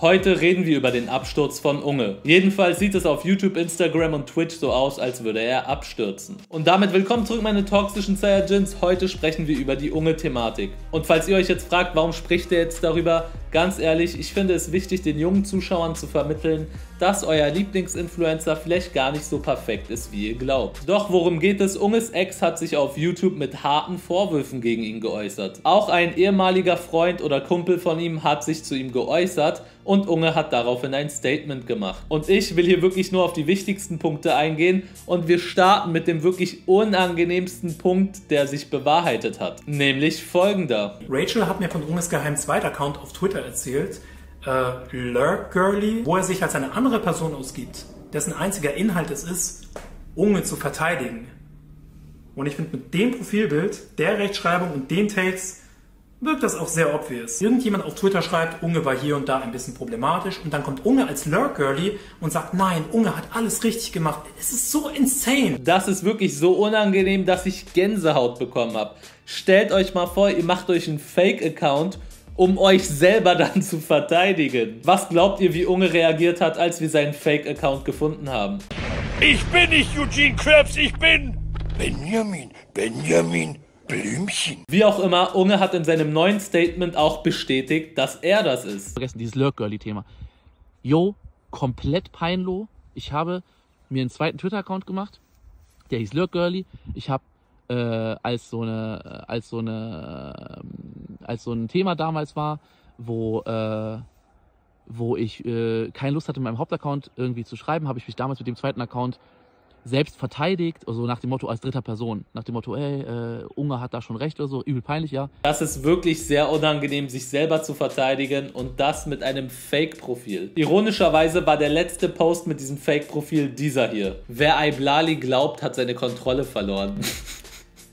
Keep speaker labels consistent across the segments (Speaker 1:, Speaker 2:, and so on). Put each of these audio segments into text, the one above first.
Speaker 1: Heute reden wir über den Absturz von Unge. Jedenfalls sieht es auf YouTube, Instagram und Twitch so aus, als würde er abstürzen. Und damit willkommen zurück meine toxischen Saiyajins. Heute sprechen wir über die Unge-Thematik. Und falls ihr euch jetzt fragt, warum spricht er jetzt darüber, ganz ehrlich, ich finde es wichtig, den jungen Zuschauern zu vermitteln, dass euer Lieblingsinfluencer vielleicht gar nicht so perfekt ist, wie ihr glaubt. Doch worum geht es? Unges Ex hat sich auf YouTube mit harten Vorwürfen gegen ihn geäußert. Auch ein ehemaliger Freund oder Kumpel von ihm hat sich zu ihm geäußert und Unge hat daraufhin ein Statement gemacht. Und ich will hier wirklich nur auf die wichtigsten Punkte eingehen und wir starten mit dem wirklich unangenehmsten Punkt, der sich bewahrheitet hat. Nämlich folgender.
Speaker 2: Rachel hat mir von Unges geheimen Zweitaccount auf Twitter erzählt, äh, Lurk Girly, wo er sich als eine andere Person ausgibt, dessen einziger Inhalt es ist, Unge zu verteidigen. Und ich finde mit dem Profilbild, der Rechtschreibung und den Takes wirkt das auch sehr obvious. Irgendjemand auf Twitter schreibt, Unge war hier und da ein bisschen problematisch und dann kommt Unge als Lurk Girly und sagt, nein, Unge hat alles richtig gemacht. Es ist so insane.
Speaker 1: Das ist wirklich so unangenehm, dass ich Gänsehaut bekommen habe. Stellt euch mal vor, ihr macht euch einen Fake-Account um euch selber dann zu verteidigen. Was glaubt ihr, wie Unge reagiert hat, als wir seinen Fake-Account gefunden haben?
Speaker 3: Ich bin nicht Eugene Krabs, ich bin Benjamin, Benjamin Blümchen.
Speaker 1: Wie auch immer, Unge hat in seinem neuen Statement auch bestätigt, dass er das ist.
Speaker 4: Vergessen, dieses Lurk-Girly-Thema. Yo, komplett peinloh. Ich habe mir einen zweiten Twitter-Account gemacht. Der hieß Lurk Girly. Ich habe äh, als so eine, als so eine, äh, als so ein Thema damals war, wo äh, wo ich äh, keine Lust hatte, in meinem Hauptaccount irgendwie zu schreiben, habe ich mich damals mit dem zweiten Account selbst verteidigt, also nach dem Motto als dritter Person. Nach dem Motto, ey, äh, Unge hat da schon recht oder so, übel peinlich, ja.
Speaker 1: Das ist wirklich sehr unangenehm, sich selber zu verteidigen und das mit einem Fake-Profil. Ironischerweise war der letzte Post mit diesem Fake-Profil dieser hier. Wer Iblali glaubt, hat seine Kontrolle verloren.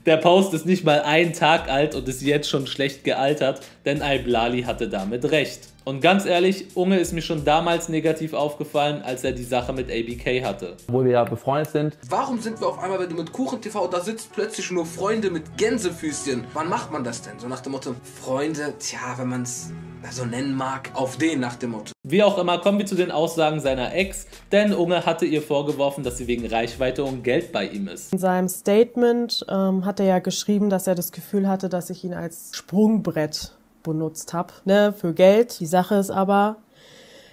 Speaker 1: Der Post ist nicht mal einen Tag alt und ist jetzt schon schlecht gealtert, denn Al-Blali hatte damit recht. Und ganz ehrlich, Unge ist mir schon damals negativ aufgefallen, als er die Sache mit ABK hatte.
Speaker 4: Wo wir ja befreundet sind.
Speaker 5: Warum sind wir auf einmal, wenn du mit Kuchen TV da sitzt, plötzlich nur Freunde mit Gänsefüßchen? Wann macht man das denn? So nach dem Motto, Freunde, tja, wenn man es so nennen mag, auf den nach dem Motto.
Speaker 1: Wie auch immer, kommen wir zu den Aussagen seiner Ex, denn Unge hatte ihr vorgeworfen, dass sie wegen Reichweite und Geld bei ihm ist.
Speaker 6: In seinem Statement ähm, hat er ja geschrieben, dass er das Gefühl hatte, dass ich ihn als Sprungbrett benutzt habe, ne, für Geld. Die Sache ist aber,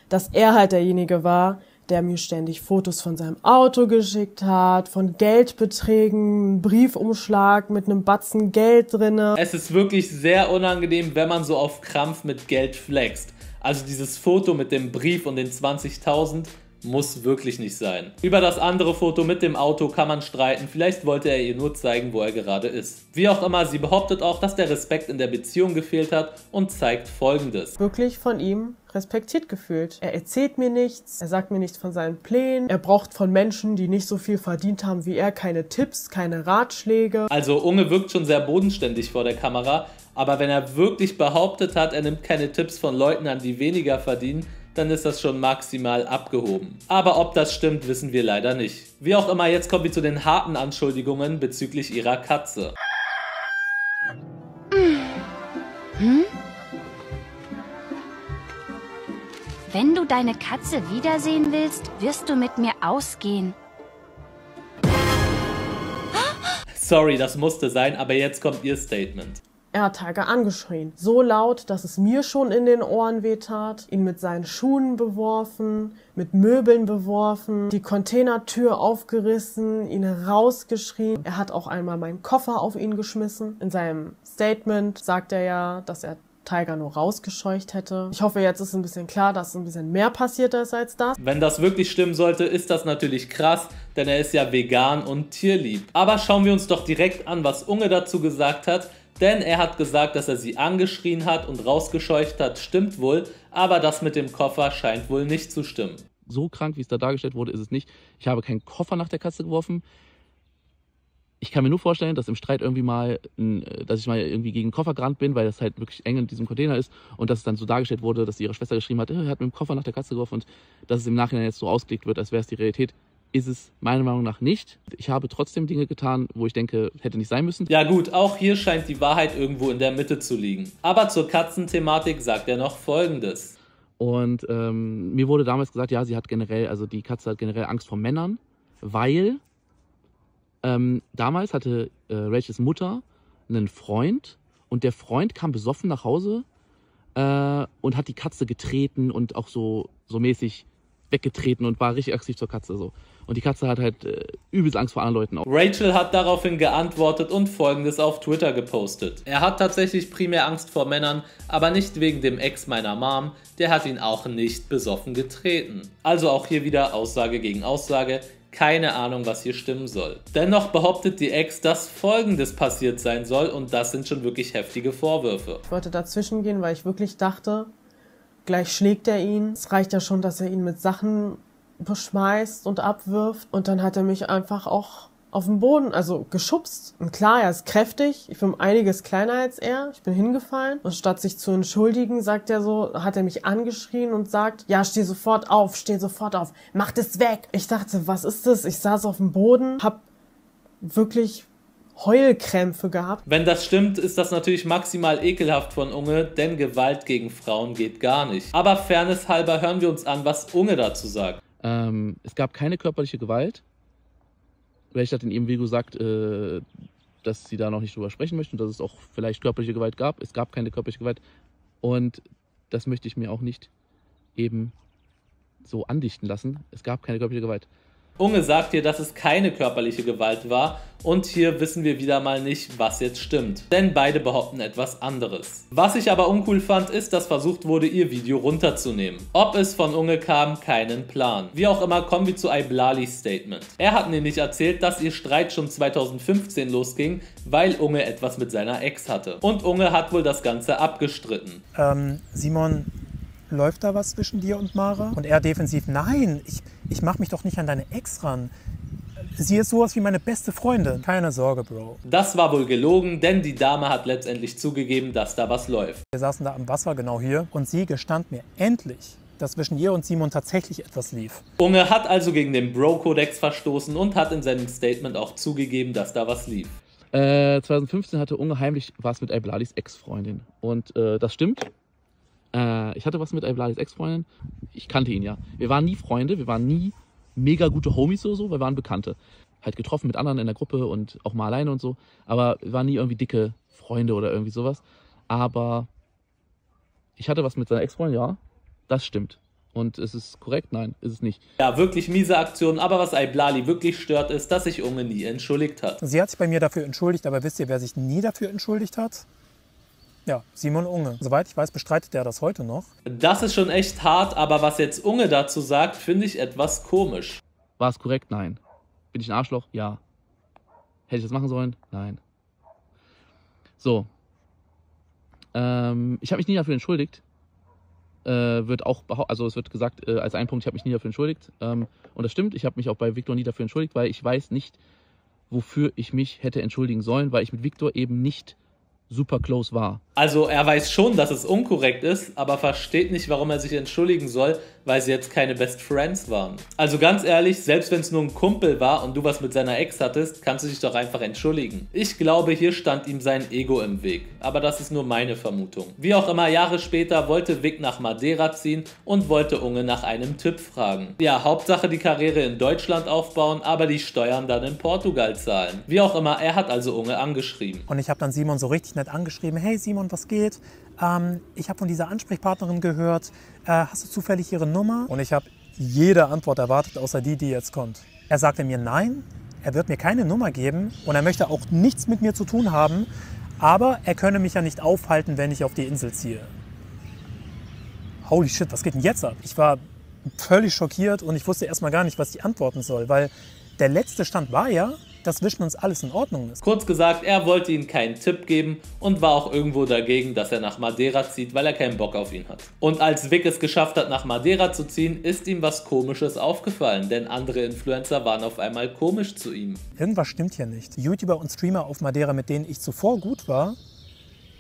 Speaker 6: dass er halt derjenige war, der mir ständig Fotos von seinem Auto geschickt hat, von Geldbeträgen, Briefumschlag mit einem Batzen Geld drinne.
Speaker 1: Es ist wirklich sehr unangenehm, wenn man so auf Krampf mit Geld flext. Also dieses Foto mit dem Brief und den 20.000 muss wirklich nicht sein. Über das andere Foto mit dem Auto kann man streiten, vielleicht wollte er ihr nur zeigen, wo er gerade ist. Wie auch immer, sie behauptet auch, dass der Respekt in der Beziehung gefehlt hat und zeigt folgendes.
Speaker 6: Wirklich von ihm respektiert gefühlt. Er erzählt mir nichts, er sagt mir nichts von seinen Plänen, er braucht von Menschen, die nicht so viel verdient haben wie er, keine Tipps, keine Ratschläge.
Speaker 1: Also Unge wirkt schon sehr bodenständig vor der Kamera, aber wenn er wirklich behauptet hat, er nimmt keine Tipps von Leuten an, die weniger verdienen, dann ist das schon maximal abgehoben. Aber ob das stimmt, wissen wir leider nicht. Wie auch immer, jetzt kommen wir zu den harten Anschuldigungen bezüglich ihrer Katze. Hm?
Speaker 7: Wenn du deine Katze wiedersehen willst, wirst du mit mir ausgehen.
Speaker 1: Sorry, das musste sein, aber jetzt kommt ihr Statement.
Speaker 6: Er hat Tiger angeschrien. So laut, dass es mir schon in den Ohren wehtat, ihn mit seinen Schuhen beworfen, mit Möbeln beworfen, die Containertür aufgerissen, ihn rausgeschrien. Er hat auch einmal meinen Koffer auf ihn geschmissen. In seinem Statement sagt er ja, dass er Tiger nur rausgescheucht hätte. Ich hoffe, jetzt ist ein bisschen klar, dass ein bisschen mehr passiert ist als das.
Speaker 1: Wenn das wirklich stimmen sollte, ist das natürlich krass, denn er ist ja vegan und tierlieb. Aber schauen wir uns doch direkt an, was Unge dazu gesagt hat, denn er hat gesagt, dass er sie angeschrien hat und rausgescheucht hat, stimmt wohl, aber das mit dem Koffer scheint wohl nicht zu stimmen.
Speaker 4: So krank, wie es da dargestellt wurde, ist es nicht. Ich habe keinen Koffer nach der Katze geworfen. Ich kann mir nur vorstellen, dass im Streit irgendwie mal, dass ich mal irgendwie gegen den Koffer gerannt bin, weil das halt wirklich eng in diesem Container ist und dass es dann so dargestellt wurde, dass ihre Schwester geschrieben hat, er hat mit dem Koffer nach der Katze geworfen und dass es im Nachhinein jetzt so ausgelegt wird, als wäre es die Realität ist es meiner Meinung nach nicht. Ich habe trotzdem Dinge getan, wo ich denke, hätte nicht sein müssen.
Speaker 1: Ja gut, auch hier scheint die Wahrheit irgendwo in der Mitte zu liegen. Aber zur Katzenthematik sagt er noch folgendes.
Speaker 4: Und ähm, mir wurde damals gesagt, ja, sie hat generell, also die Katze hat generell Angst vor Männern, weil ähm, damals hatte äh, Rachels Mutter einen Freund und der Freund kam besoffen nach Hause äh, und hat die Katze getreten und auch so, so mäßig weggetreten und war richtig aggressiv zur Katze so. Und die Katze hat halt äh, übelst Angst vor anderen Leuten auch.
Speaker 1: Rachel hat daraufhin geantwortet und folgendes auf Twitter gepostet. Er hat tatsächlich primär Angst vor Männern, aber nicht wegen dem Ex meiner Mom, der hat ihn auch nicht besoffen getreten. Also auch hier wieder Aussage gegen Aussage. Keine Ahnung, was hier stimmen soll. Dennoch behauptet die Ex, dass folgendes passiert sein soll und das sind schon wirklich heftige Vorwürfe.
Speaker 6: Ich wollte dazwischen gehen, weil ich wirklich dachte, gleich schlägt er ihn. Es reicht ja schon, dass er ihn mit Sachen beschmeißt und abwirft. Und dann hat er mich einfach auch auf den Boden, also geschubst. Und klar, er ist kräftig. Ich bin um einiges kleiner als er. Ich bin hingefallen. Und statt sich zu entschuldigen, sagt er so, hat er mich angeschrien und sagt, ja, steh sofort auf, steh sofort auf, mach das weg. Ich dachte, was ist das? Ich saß auf dem Boden, hab wirklich Heulkrämpfe gehabt.
Speaker 1: Wenn das stimmt, ist das natürlich maximal ekelhaft von Unge, denn Gewalt gegen Frauen geht gar nicht. Aber fairness halber hören wir uns an, was Unge dazu sagt.
Speaker 4: Ähm, es gab keine körperliche Gewalt. Vielleicht hat in ihrem Video gesagt, äh, dass sie da noch nicht drüber sprechen möchte und dass es auch vielleicht körperliche Gewalt gab. Es gab keine körperliche Gewalt. Und das möchte ich mir auch nicht eben so andichten lassen. Es gab keine körperliche Gewalt.
Speaker 1: Unge sagt hier, dass es keine körperliche Gewalt war und hier wissen wir wieder mal nicht, was jetzt stimmt. Denn beide behaupten etwas anderes. Was ich aber uncool fand, ist, dass versucht wurde, ihr Video runterzunehmen. Ob es von Unge kam, keinen Plan. Wie auch immer, kommen wir zu Iblalis Statement. Er hat nämlich erzählt, dass ihr Streit schon 2015 losging, weil Unge etwas mit seiner Ex hatte. Und Unge hat wohl das Ganze abgestritten.
Speaker 2: Ähm, Simon, läuft da was zwischen dir und Mara? Und er defensiv, nein, ich, ich mach mich doch nicht an deine Ex ran. Sie ist sowas wie meine beste Freundin. Keine Sorge, Bro.
Speaker 1: Das war wohl gelogen, denn die Dame hat letztendlich zugegeben, dass da was läuft.
Speaker 2: Wir saßen da am Wasser, genau hier, und sie gestand mir endlich, dass zwischen ihr und Simon tatsächlich etwas lief.
Speaker 1: Unge hat also gegen den Bro-Kodex verstoßen und hat in seinem Statement auch zugegeben, dass da was lief.
Speaker 4: Äh, 2015 hatte Unge heimlich was mit Iblalis Ex-Freundin. Und äh, das stimmt. Äh, ich hatte was mit Iblalis Ex-Freundin. Ich kannte ihn ja. Wir waren nie Freunde, wir waren nie mega gute Homies oder so, wir waren Bekannte. Halt getroffen mit anderen in der Gruppe und auch mal alleine und so. Aber wir waren nie irgendwie dicke Freunde oder irgendwie sowas. Aber ich hatte was mit seiner Ex-Freundin, ja. Das stimmt. Und ist es korrekt? Nein, ist es nicht.
Speaker 1: Ja, wirklich miese Aktion, aber was Iblali wirklich stört, ist, dass sich Unge nie entschuldigt hat.
Speaker 2: Sie hat sich bei mir dafür entschuldigt, aber wisst ihr, wer sich nie dafür entschuldigt hat? Ja, Simon Unge. Soweit ich weiß, bestreitet er das heute noch.
Speaker 1: Das ist schon echt hart, aber was jetzt Unge dazu sagt, finde ich etwas komisch.
Speaker 4: War es korrekt? Nein. Bin ich ein Arschloch? Ja. Hätte ich das machen sollen? Nein. So. Ähm, ich habe mich nie dafür entschuldigt. Äh, wird auch, also es wird gesagt äh, als ein Punkt, ich habe mich nie dafür entschuldigt. Ähm, und das stimmt, ich habe mich auch bei Victor nie dafür entschuldigt, weil ich weiß nicht, wofür ich mich hätte entschuldigen sollen, weil ich mit Victor eben nicht super close war.
Speaker 1: Also er weiß schon, dass es unkorrekt ist, aber versteht nicht, warum er sich entschuldigen soll, weil sie jetzt keine Best Friends waren. Also ganz ehrlich, selbst wenn es nur ein Kumpel war und du was mit seiner Ex hattest, kannst du dich doch einfach entschuldigen. Ich glaube, hier stand ihm sein Ego im Weg, aber das ist nur meine Vermutung. Wie auch immer, Jahre später wollte Vic nach Madeira ziehen und wollte Unge nach einem Tipp fragen. Ja, Hauptsache die Karriere in Deutschland aufbauen, aber die Steuern dann in Portugal zahlen. Wie auch immer, er hat also Unge angeschrieben.
Speaker 2: Und ich habe dann Simon so richtig nett angeschrieben, hey Simon, was geht? Ähm, ich habe von dieser Ansprechpartnerin gehört, äh, hast du zufällig ihre Nummer? Und ich habe jede Antwort erwartet, außer die, die jetzt kommt. Er sagte mir nein, er wird mir keine Nummer geben und er möchte auch nichts mit mir zu tun haben, aber er könne mich ja nicht aufhalten, wenn ich auf die Insel ziehe. Holy shit, was geht denn jetzt ab? Ich war völlig schockiert und ich wusste erstmal gar nicht, was ich antworten soll, weil der letzte Stand war ja, dass zwischen uns alles in Ordnung ist.
Speaker 1: Kurz gesagt, er wollte ihm keinen Tipp geben und war auch irgendwo dagegen, dass er nach Madeira zieht, weil er keinen Bock auf ihn hat. Und als Vic es geschafft hat, nach Madeira zu ziehen, ist ihm was Komisches aufgefallen, denn andere Influencer waren auf einmal komisch zu ihm.
Speaker 2: Irgendwas stimmt hier nicht. YouTuber und Streamer auf Madeira, mit denen ich zuvor gut war,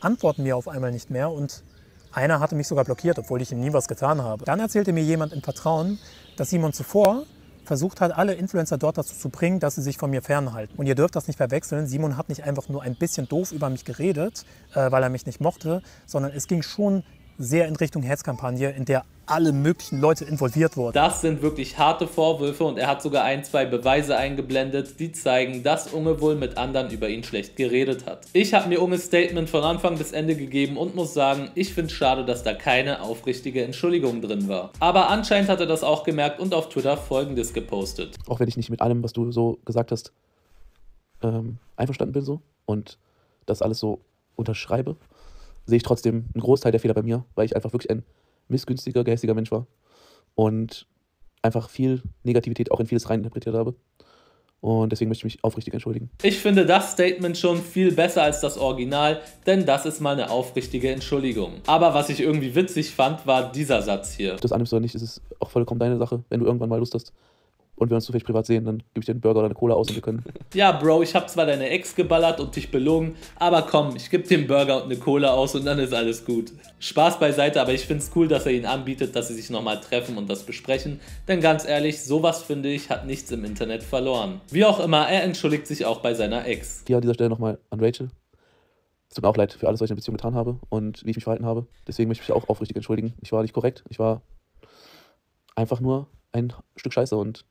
Speaker 2: antworten mir auf einmal nicht mehr und einer hatte mich sogar blockiert, obwohl ich ihm nie was getan habe. Dann erzählte mir jemand im Vertrauen, dass Simon zuvor versucht hat, alle Influencer dort dazu zu bringen, dass sie sich von mir fernhalten. Und ihr dürft das nicht verwechseln. Simon hat nicht einfach nur ein bisschen doof über mich geredet, äh, weil er mich nicht mochte, sondern es ging schon sehr in Richtung Hetzkampagne, in der alle möglichen Leute involviert wurden.
Speaker 1: Das sind wirklich harte Vorwürfe und er hat sogar ein, zwei Beweise eingeblendet, die zeigen, dass Unge wohl mit anderen über ihn schlecht geredet hat. Ich habe mir Unges Statement von Anfang bis Ende gegeben und muss sagen, ich finde es schade, dass da keine aufrichtige Entschuldigung drin war. Aber anscheinend hat er das auch gemerkt und auf Twitter folgendes gepostet.
Speaker 8: Auch wenn ich nicht mit allem, was du so gesagt hast, ähm, einverstanden bin so und das alles so unterschreibe, sehe ich trotzdem einen Großteil der Fehler bei mir, weil ich einfach wirklich ein missgünstiger, gehässiger Mensch war und einfach viel Negativität auch in vieles reininterpretiert habe. Und deswegen möchte ich mich aufrichtig entschuldigen.
Speaker 1: Ich finde das Statement schon viel besser als das Original, denn das ist mal eine aufrichtige Entschuldigung. Aber was ich irgendwie witzig fand, war dieser Satz hier.
Speaker 8: Das annimmst oder nicht, ist es auch vollkommen deine Sache. Wenn du irgendwann mal Lust hast, und wir uns zufällig privat sehen, dann gebe ich dir einen Burger oder eine Cola aus und wir können.
Speaker 1: Ja, Bro, ich habe zwar deine Ex geballert und dich belogen, aber komm, ich gebe dir einen Burger und eine Cola aus und dann ist alles gut. Spaß beiseite, aber ich finde es cool, dass er ihn anbietet, dass sie sich nochmal treffen und das besprechen. Denn ganz ehrlich, sowas finde ich, hat nichts im Internet verloren. Wie auch immer, er entschuldigt sich auch bei seiner Ex.
Speaker 8: Hier an dieser Stelle nochmal an Rachel. Es tut mir auch leid für alles, was ich in der Beziehung getan habe und wie ich mich verhalten habe. Deswegen möchte ich mich auch aufrichtig entschuldigen. Ich war nicht korrekt. Ich war einfach nur ein Stück Scheiße und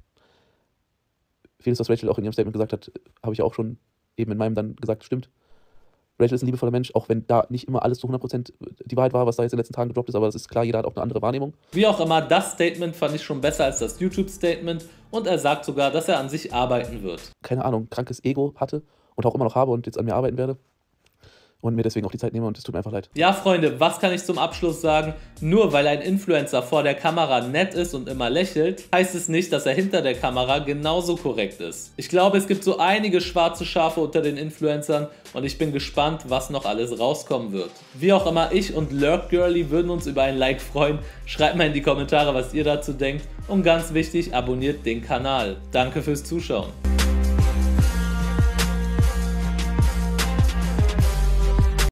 Speaker 8: vieles, was Rachel auch in ihrem Statement gesagt hat, habe ich auch schon eben in meinem dann gesagt, stimmt. Rachel ist ein liebevoller Mensch, auch wenn da nicht immer alles zu 100% die Wahrheit war, was da jetzt in den letzten Tagen gedroppt ist, aber das ist klar, jeder hat auch eine andere Wahrnehmung.
Speaker 1: Wie auch immer, das Statement fand ich schon besser als das YouTube-Statement und er sagt sogar, dass er an sich arbeiten wird.
Speaker 8: Keine Ahnung, krankes Ego hatte und auch immer noch habe und jetzt an mir arbeiten werde und mir deswegen auch die Zeit nehme und es tut mir einfach leid.
Speaker 1: Ja, Freunde, was kann ich zum Abschluss sagen? Nur weil ein Influencer vor der Kamera nett ist und immer lächelt, heißt es nicht, dass er hinter der Kamera genauso korrekt ist. Ich glaube, es gibt so einige schwarze Schafe unter den Influencern und ich bin gespannt, was noch alles rauskommen wird. Wie auch immer, ich und Lurk Girly würden uns über ein Like freuen. Schreibt mal in die Kommentare, was ihr dazu denkt und ganz wichtig, abonniert den Kanal. Danke fürs Zuschauen.